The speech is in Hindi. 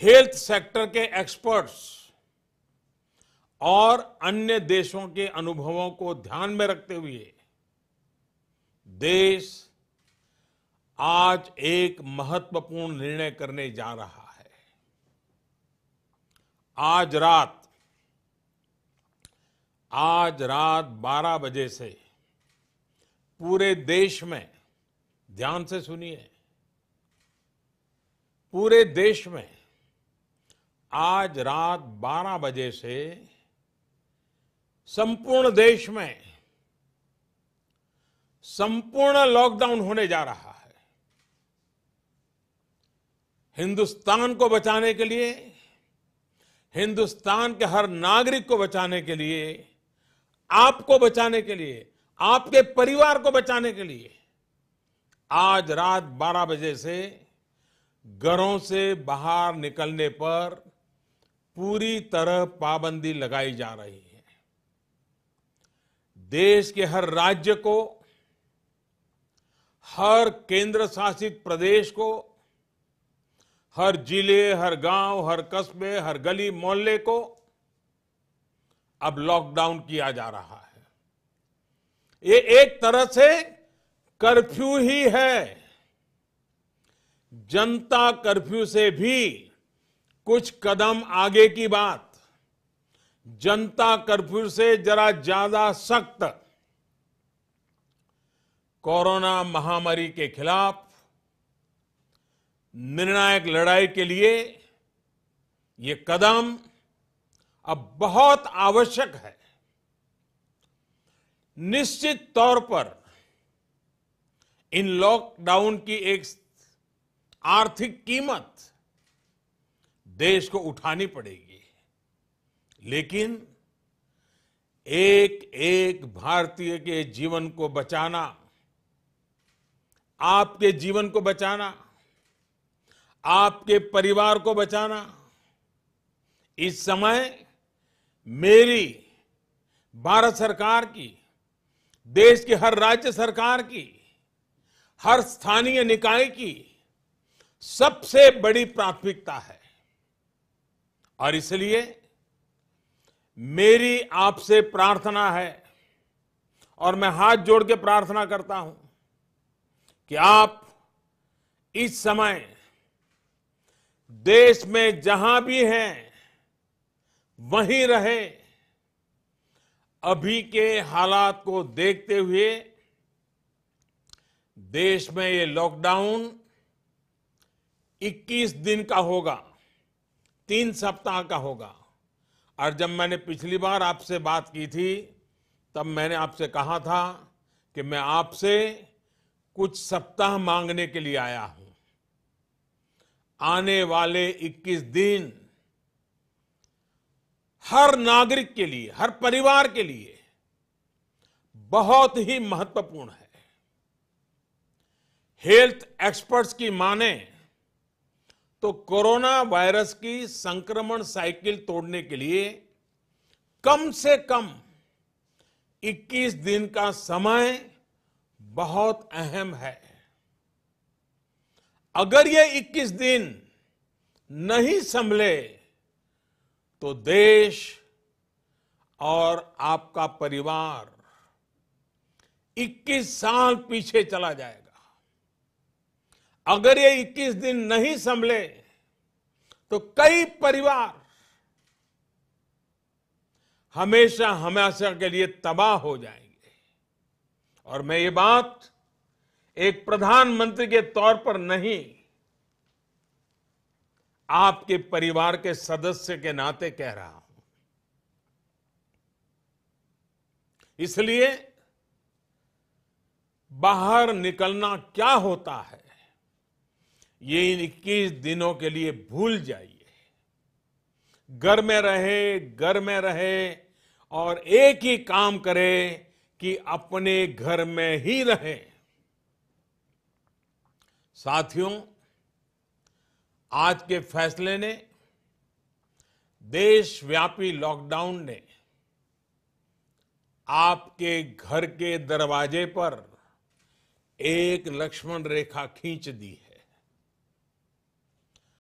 हेल्थ सेक्टर के एक्सपर्ट्स और अन्य देशों के अनुभवों को ध्यान में रखते हुए देश आज एक महत्वपूर्ण निर्णय करने जा रहा है। आज रात आज रात 12 बजे से पूरे देश में, ध्यान से सुनिए, पूरे देश में आज रात 12 बजे से संपूर्ण देश में संपूर्ण लॉकडाउन होने जा रहा है। हिंदुस्तान को बचाने के लिए, हिंदुस्तान के हर नागरिक को बचाने के लिए, आपको बचाने के लिए, आपके परिवार को बचाने के लिए, आज रात 12 बजे से घरों से बाहर निकलने पर पूरी तरह पाबंदी लगाई जा रही है। देश के हर राज्य को, हर केंद्र शासित प्रदेश को, हर ज़िले, हर गाँव, हर कस्बे, हर गली मोहल्ले को अब लॉकडाउन किया जा रहा है। ये एक तरह से कर्फ्यू ही है। जनता कर्फ्यू से भी कुछ कदम आगे की बात। जनता कर्फ्यू से जरा ज़्यादा सख्त। कोरोना महामारी के खिलाफ निर्णायक लड़ाई के लिए ये कदम अब बहुत आवश्यक है। निश्चित तौर पर इन लॉकडाउन की एक आर्थिक कीमत देश को उठानी पड़ेगी। लेकिन एक एक भारतीय के जीवन को बचाना, आपके जीवन को बचाना, आपके परिवार को बचाना, इस समय मेरी भारत सरकार की, देश की हर राज्य सरकार की, हर स्थानीय निकाय की सबसे बड़ी प्राथमिकता है। और इसलिए मेरी आपसे प्रार्थना है और मैं हाथ जोड़ के प्रार्थना करता हूँ कि आप इस समय देश में जहाँ भी हैं, वहीं रहे। अभी के हालात को देखते हुए देश में ये लॉकडाउन 21 दिन का होगा। तीन सप्ताह का होगा। और जब मैंने पिछली बार आपसे बात की थी, तब मैंने आपसे कहा था कि मैं आपसे कुछ सप्ताह मांगने के लिए आया हूँ। आने वाले 21 दिन हर नागरिक के लिए, हर परिवार के लिए बहुत ही महत्वपूर्ण है। हेल्थ एक्सपर्ट्स की माने तो कोरोना वायरस की संक्रमण साइकिल तोड़ने के लिए कम से कम 21 दिन का समय बहुत अहम है। अगर ये 21 दिन नहीं संभले तो देश और आपका परिवार 21 साल पीछे चला जाएगा। अगर ये 21 दिन नहीं संभले तो कई परिवार हमेशा हमेशा के लिए तबाह हो जाएँगे। और मैं ये बात एक प्रधानमंत्री के तौर पर नहीं, आपके परिवार के सदस्य के नाते कह रहा हूँ। इसलिए बाहर निकलना क्या होता है? ये इन 21 दिनों के लिए भूल जाइए। घर में रहे, घर में रहे और एक ही काम करे कि अपने घर में ही रहे। साथियों, आज के फैसले ने देशव्यापी लॉकडाउन ने आपके घर के दरवाजे पर एक लक्ष्मण रेखा खींच दी है।